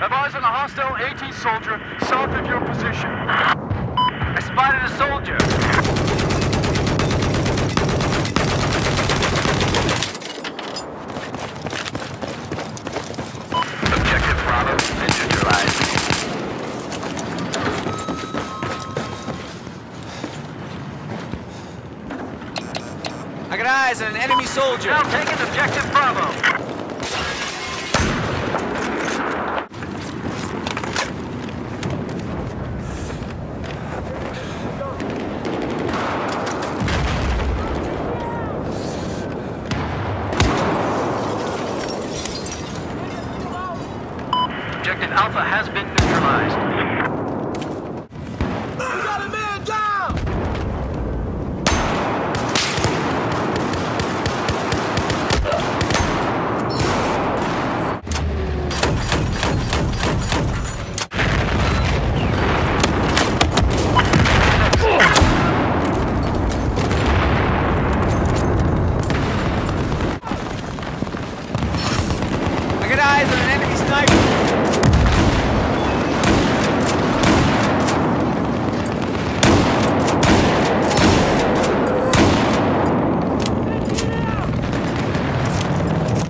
Advise on a hostile AT soldier south of your position. I spotted a soldier. Objective Bravo neutralized. I got eyes on an enemy soldier. Now taking objective Bravo. Objective Alpha has been neutralized. We got a man down! Eyes on an enemy. ない